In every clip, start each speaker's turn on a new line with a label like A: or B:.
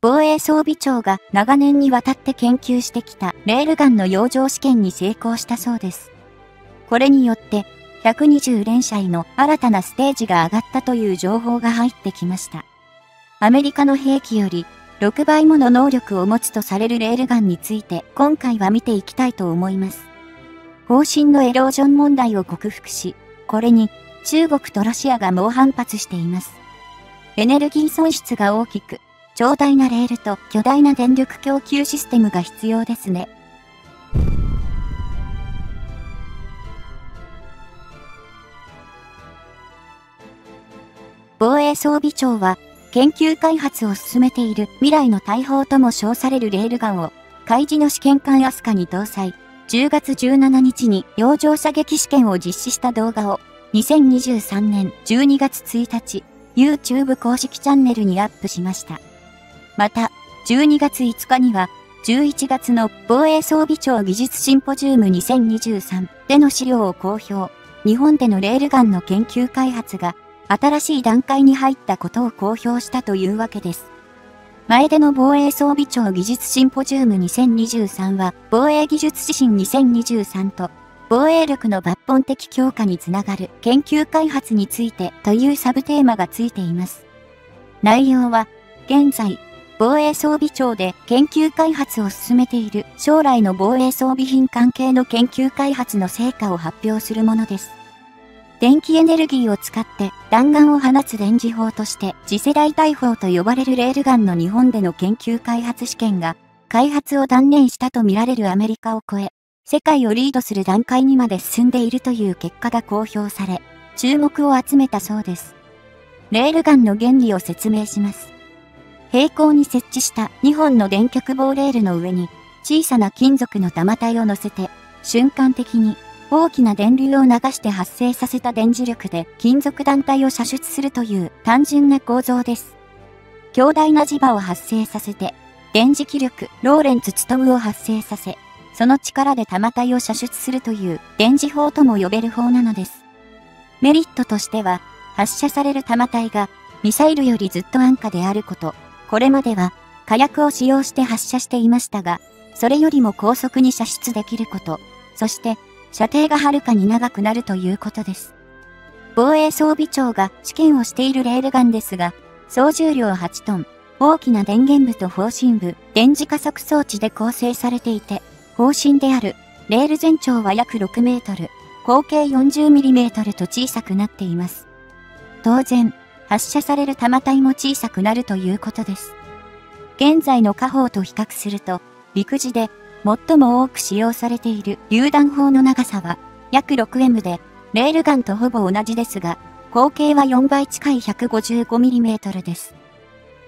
A: 防衛装備庁が長年にわたって研究してきたレールガンの養生試験に成功したそうです。これによって、120連射位の新たなステージが上がったという情報が入ってきました。アメリカの兵器より6倍もの能力を持つとされるレールガンについて今回は見ていきたいと思います。方針のエロージョン問題を克服し、これに中国とロシアが猛反発しています。エネルギー損失が大きく、長大なレールと巨大な電力供給システムが必要ですね。防衛装備庁は、研究開発を進めている未来の大砲とも称されるレールガンを、海事の試験艦アスカに搭載、10月17日に洋上射撃試験を実施した動画を、2023年12月1日、YouTube 公式チャンネルにアップしました。また、12月5日には、11月の防衛装備庁技術シンポジウム2023での資料を公表。日本でのレールガンの研究開発が新しい段階に入ったことを公表したというわけです。前での防衛装備庁技術シンポジウム2023は防衛技術指針2023と防衛力の抜本的強化につながる研究開発についてというサブテーマがついています。内容は、現在、防衛装備庁で研究開発を進めている将来の防衛装備品関係の研究開発の成果を発表するものです。電気エネルギーを使って弾丸を放つ電磁砲として次世代大砲と呼ばれるレールガンの日本での研究開発試験が開発を断念したとみられるアメリカを超え、世界をリードする段階にまで進んでいるという結果が公表され、注目を集めたそうです。レールガンの原理を説明します。平行に設置した2本の電極棒レールの上に小さな金属の玉体を乗せて瞬間的に大きな電流を流して発生させた電磁力で金属団体を射出するという単純な構造です。強大な磁場を発生させて電磁気力ローレンツ・ツトムを発生させその力で玉体を射出するという電磁砲とも呼べる砲なのです。メリットとしては、発射される玉体がミサイルよりずっと安価であること。これまでは火薬を使用して発射していましたが、それよりも高速に射出できること。そして射程がはるかに長くなるということです。防衛装備庁が試験をしているレールガンですが、総重量8トン、大きな電源部と方針部、電磁加速装置で構成されていて、方針である、レール全長は約6メートル、合計40ミリメートルと小さくなっています。当然、発射される弾体も小さくなるということです。現在の火砲と比較すると、陸自で最も多く使用されている榴弾砲の長さは約 6M で、レールガンとほぼ同じですが、口径は4倍近い 155mm です。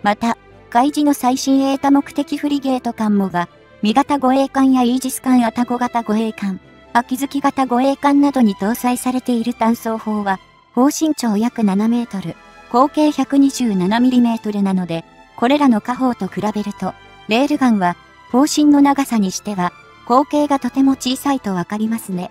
A: また、海事の最新鋭多目的フリゲート艦もが味型護衛艦やイージス艦アタゴ型護衛艦、秋月型護衛艦などに搭載されている単装砲は、砲身長約7メートル、口径 127mm なので、これらの火砲と比べると、レールガンは、砲身の長さにしては、口径がとても小さいとわかりますね。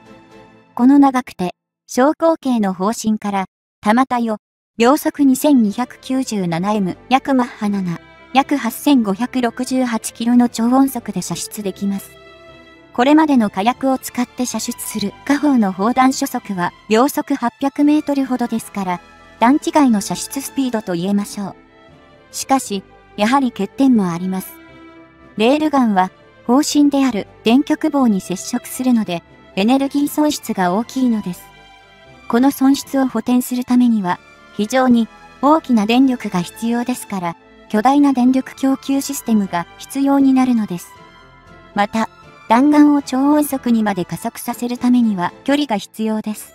A: この長くて、小口径の砲身から、弾体を、秒速 2297M 約マッハ7、約8568キロの超音速で射出できます。これまでの火薬を使って射出する火砲の砲弾初速は秒速800メートルほどですから、段違いの射出スピードと言えましょう。しかし、やはり欠点もあります。レールガンは、方針である電極棒に接触するので、エネルギー損失が大きいのです。この損失を補填するためには、非常に大きな電力が必要ですから、巨大な電力供給システムが必要になるのです。また、弾丸を超音速にまで加速させるためには距離が必要です。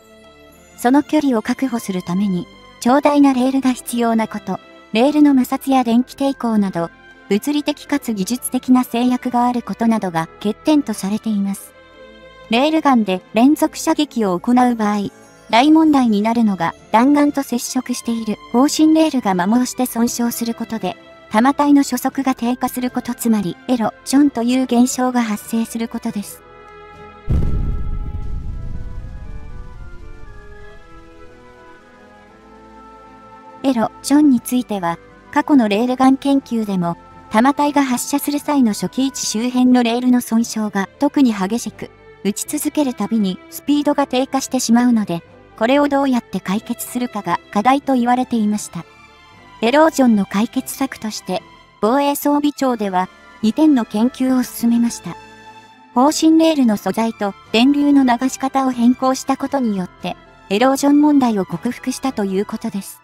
A: その距離を確保するために、長大なレールが必要なこと、レールの摩擦や電気抵抗など、物理的かつ技術的な制約があることなどが欠点とされています。レールガンで連続射撃を行う場合、大問題になるのが弾丸と接触している方針レールが摩耗して損傷することで、弾体の初速が低下することつまりエロ、ションという現象が発生することです。エロ、ションについては、過去のレールガン研究でも、弾体が発射する際の初期位置周辺のレールの損傷が特に激しく、打ち続けるたびにスピードが低下してしまうので、これをどうやって解決するかが課題と言われていました。エロージョンの解決策として、防衛装備庁では2点の研究を進めました。方針レールの素材と電流の流し方を変更したことによって、エロージョン問題を克服したということです。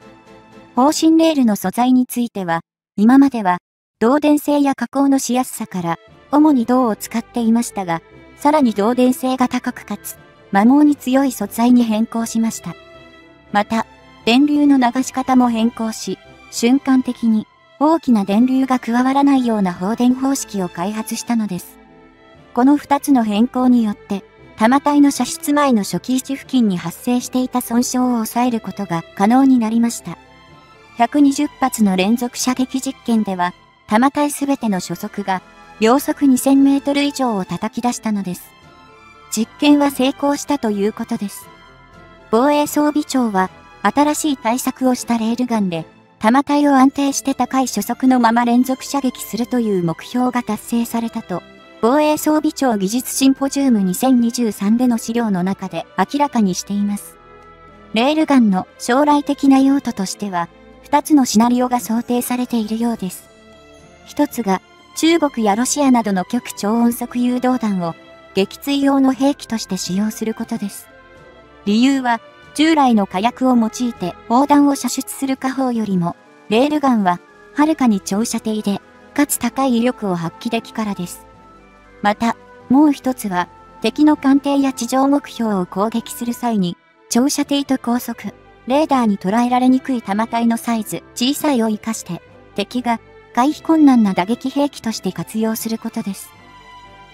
A: 方針レールの素材については、今までは、導電性や加工のしやすさから、主に銅を使っていましたが、さらに導電性が高くかつ、摩耗に強い素材に変更しました。また、電流の流し方も変更し、瞬間的に大きな電流が加わらないような放電方式を開発したのです。この2つの変更によって、玉体の射出前の初期位置付近に発生していた損傷を抑えることが可能になりました。120発の連続射撃実験では、玉体すべての初速が秒速2000メートル以上を叩き出したのです。実験は成功したということです。防衛装備庁は、新しい対策をしたレールガンで、弾体を安定して高い初速のまま連続射撃するという目標が達成されたと、防衛装備庁技術シンポジウム2023での資料の中で明らかにしています。レールガンの将来的な用途としては、2つのシナリオが想定されているようです。1つが、中国やロシアなどの極超音速誘導弾を撃墜用の兵器として使用することです。理由は、従来の火薬を用いて砲弾を射出する火砲よりも、レールガンは、はるかに長射程で、かつ高い威力を発揮できからです。また、もう一つは、敵の艦艇や地上目標を攻撃する際に、長射程と高速、レーダーに捉えられにくい弾体のサイズ、小さいを活かして、敵が回避困難な打撃兵器として活用することです。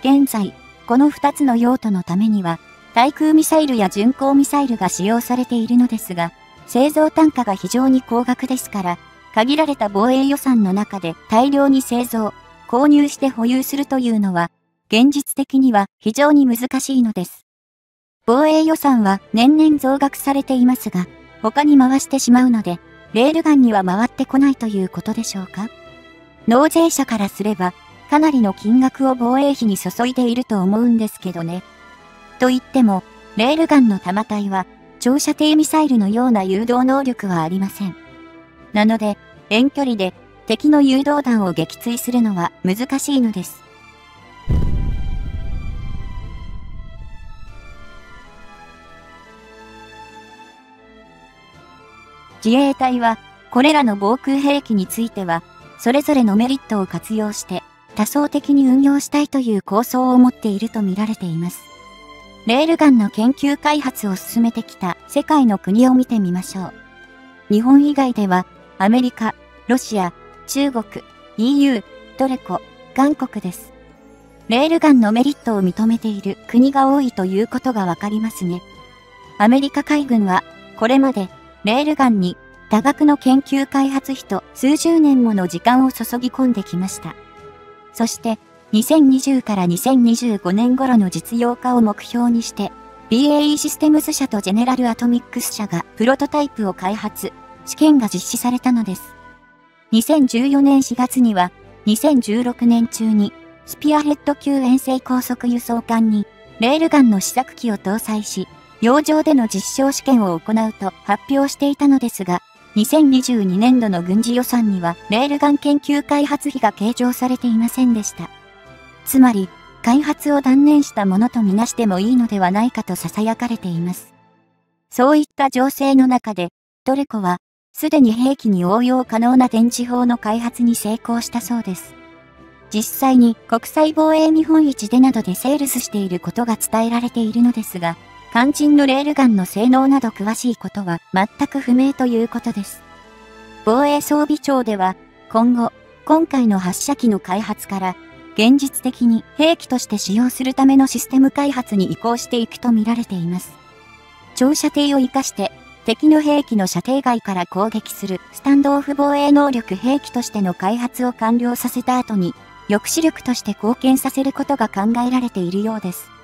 A: 現在、この2つの用途のためには、対空ミサイルや巡航ミサイルが使用されているのですが、製造単価が非常に高額ですから、限られた防衛予算の中で大量に製造、購入して保有するというのは、現実的には非常に難しいのです。防衛予算は年々増額されていますが、他に回してしまうので、レールガンには回ってこないということでしょうか？納税者からすれば、かなりの金額を防衛費に注いでいると思うんですけどね。と言っても、レールガンの弾体は、長射程ミサイルのような誘導能力はありません。なので、遠距離で敵の誘導弾を撃墜するのは難しいのです。自衛隊は、これらの防空兵器については、それぞれのメリットを活用して、多層的に運用したいという構想を持っていると見られています。レールガンの研究開発を進めてきた世界の国を見てみましょう。日本以外では、アメリカ、ロシア、中国、EU、トルコ、韓国です。レールガンのメリットを認めている国が多いということがわかりますね。アメリカ海軍は、これまで、レールガンに多額の研究開発費と数十年もの時間を注ぎ込んできました。そして、2020から2025年頃の実用化を目標にして、BAE システムズ社とジェネラルアトミックス社がプロトタイプを開発、試験が実施されたのです。2014年4月には、2016年中に、スピアヘッド級遠征高速輸送艦に、レールガンの試作機を搭載し、洋上での実証試験を行うと発表していたのですが、2022年度の軍事予算にはレールガン研究開発費が計上されていませんでした。つまり、開発を断念したものとみなしてもいいのではないかと囁かれています。そういった情勢の中で、トルコは、すでに兵器に応用可能な電池砲の開発に成功したそうです。実際に国際防衛見本市でなどでセールスしていることが伝えられているのですが、肝心のレールガンの性能など詳しいことは全く不明ということです。防衛装備庁では、今後、今回の発射機の開発から、現実的に兵器として使用するためのシステム開発に移行していくと見られています。長射程を活かして、敵の兵器の射程外から攻撃するスタンドオフ防衛能力兵器としての開発を完了させた後に、抑止力として貢献させることが考えられているようです。